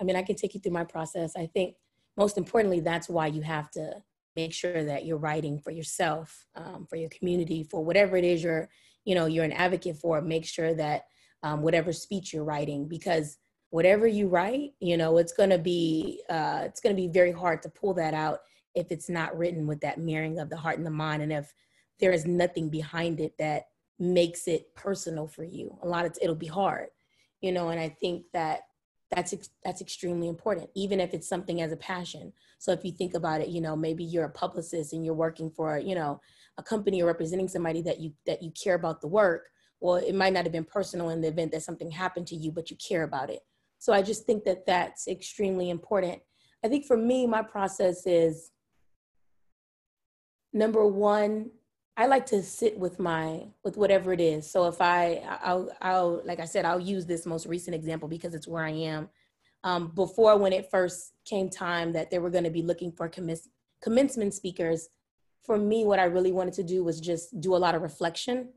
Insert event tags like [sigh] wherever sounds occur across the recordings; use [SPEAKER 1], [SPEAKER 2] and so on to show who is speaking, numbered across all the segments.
[SPEAKER 1] I mean, I can take you through my process. I think most importantly, that's why you have to make sure that you're writing for yourself, um, for your community, for whatever it is you're, you know, you're an advocate for. Make sure that um, whatever speech you're writing, because whatever you write, you know, it's going to be, uh, it's going to be very hard to pull that out if it's not written with that mirroring of the heart and the mind, and if there is nothing behind it that makes it personal for you. A lot of it'll be hard, you know, and I think that that's that's extremely important even if it's something as a passion. So if you think about it you know maybe you're a publicist and you're working for you know a company or representing somebody that you that you care about the work well it might not have been personal in the event that something happened to you but you care about it. So i just think that that's extremely important. I think for me my process is number one I like to sit with my with whatever it is. So if I I'll I'll like I said I'll use this most recent example because it's where I am. Um, before when it first came time that they were going to be looking for commence, commencement speakers, for me what I really wanted to do was just do a lot of reflection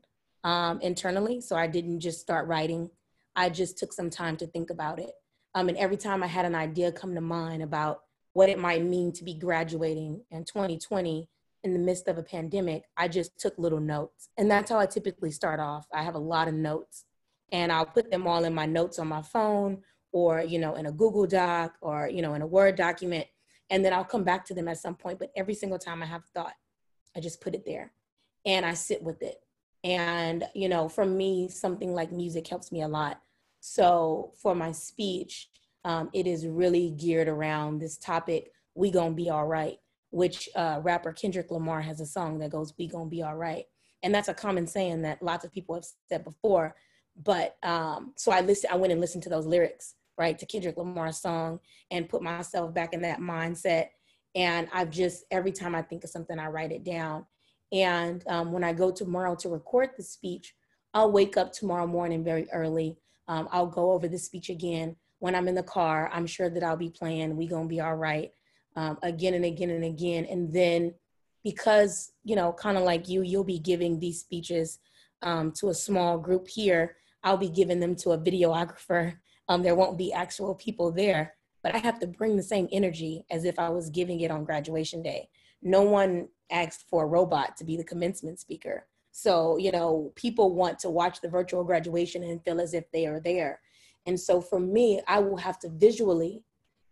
[SPEAKER 1] um, internally. So I didn't just start writing. I just took some time to think about it. Um, and every time I had an idea come to mind about what it might mean to be graduating in 2020 in the midst of a pandemic, I just took little notes. And that's how I typically start off. I have a lot of notes and I'll put them all in my notes on my phone or, you know, in a Google Doc or, you know, in a Word document. And then I'll come back to them at some point. But every single time I have thought, I just put it there and I sit with it. And, you know, for me, something like music helps me a lot. So for my speech, um, it is really geared around this topic, we gonna be all right which uh, rapper Kendrick Lamar has a song that goes, "We gonna be all right," and that's a common saying that lots of people have said before. But um, so I listened, I went and listened to those lyrics, right, to Kendrick Lamar's song, and put myself back in that mindset. And I've just every time I think of something, I write it down. And um, when I go tomorrow to record the speech, I'll wake up tomorrow morning very early. Um, I'll go over the speech again. When I'm in the car, I'm sure that I'll be playing "We Gonna Be All Right." Um, again and again and again. And then because, you know, kind of like you, you'll be giving these speeches um, to a small group here. I'll be giving them to a videographer. Um, there won't be actual people there, but I have to bring the same energy as if I was giving it on graduation day. No one asked for a robot to be the commencement speaker. So, you know, people want to watch the virtual graduation and feel as if they are there. And so for me, I will have to visually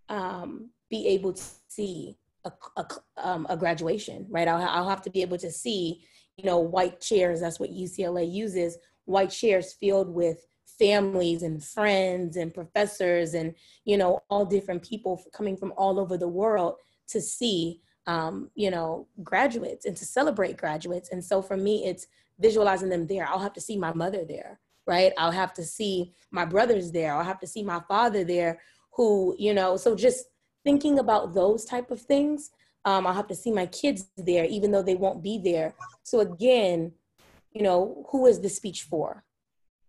[SPEAKER 1] um, be able to see a, a, um, a graduation, right? I'll, I'll have to be able to see, you know, white chairs. That's what UCLA uses. White chairs filled with families and friends and professors and you know all different people coming from all over the world to see um, you know graduates and to celebrate graduates and so for me it's visualizing them there i'll have to see my mother there right i'll have to see my brothers there i'll have to see my father there who you know so just thinking about those type of things um, i'll have to see my kids there even though they won't be there. So again you know who is the speech for?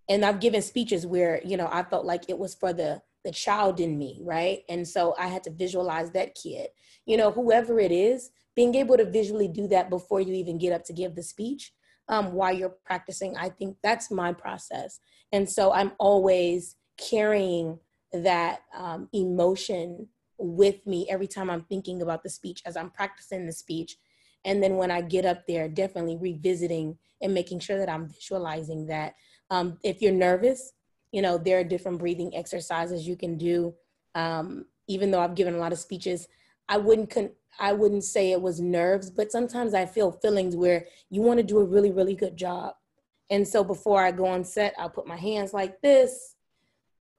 [SPEAKER 1] And i've given speeches where you know i felt like it was for the the child in me right? And so i had to visualize that kid. You know whoever it is being able to visually do that before you even get up to give the speech um, while you're practicing i think that's my process. And so i'm always carrying that um, emotion with me every time I'm thinking about the speech as I'm practicing the speech. And then when I get up there, definitely revisiting and making sure that I'm visualizing that. Um, if you're nervous, you know, there are different breathing exercises you can do. Um, even though I've given a lot of speeches, I wouldn't con- I wouldn't say it was nerves, but sometimes I feel feelings where you want to do a really, really good job. And so before I go on set, I'll put my hands like this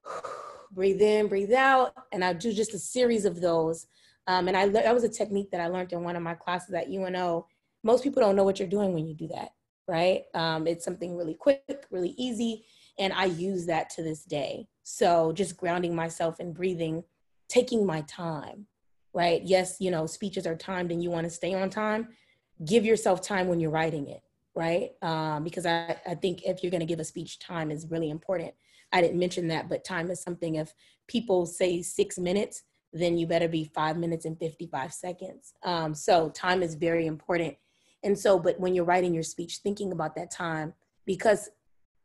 [SPEAKER 1] [sighs] breathe in, breathe out, and I do just a series of those. Um, and I that was a technique that I learned in one of my classes at UNO. Most people don't know what you're doing when you do that, right? Um, it's something really quick, really easy, and I use that to this day. So just grounding myself and breathing, taking my time, right? Yes, you know, speeches are timed and you want to stay on time. Give yourself time when you're writing it, right? Um, because I, I think if you're going to give a speech, time is really important. I didn't mention that, but time is something if people say six minutes, then you better be five minutes and 55 seconds. Um, so time is very important. And so, but when you're writing your speech, thinking about that time, because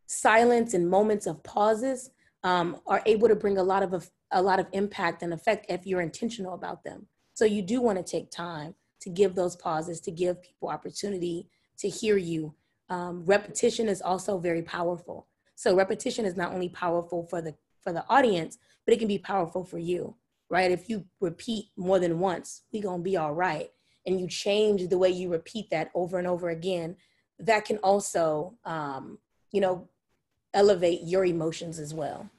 [SPEAKER 1] silence and moments of pauses um, are able to bring a lot of a lot of impact and effect if you're intentional about them. So you do want to take time to give those pauses, to give people opportunity to hear you. Um, repetition is also very powerful. So repetition is not only powerful for the for the audience, but it can be powerful for you, right? If you repeat more than once, we gonna be all right. And you change the way you repeat that over and over again, that can also, um, you know, elevate your emotions as well.